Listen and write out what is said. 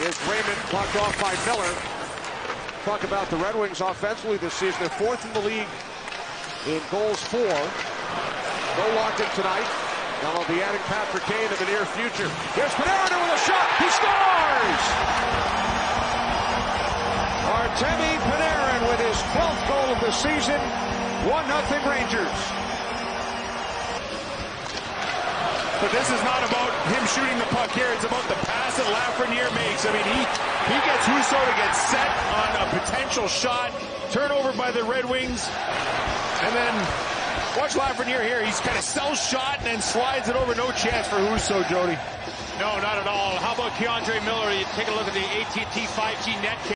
Here's Raymond blocked off by Miller. Talk about the Red Wings offensively this season. They're fourth in the league in goals for. No Larkin tonight. Now they'll be adding Patrick Kane in the near future. Here's Panarin with a shot. He scores! Artemi Panarin with his 12th goal of the season. 1-0 Rangers. But this is not about him shooting the puck here. It's about the pass that Lafreniere makes. I mean, he, he gets Husso to get set on a potential shot. Turnover by the Red Wings. And then watch Lafreniere here. He's kind of sells shot and then slides it over. No chance for Husso, Jody. No, not at all. How about K'Andre Miller? You take a look at the AT&T 5G net.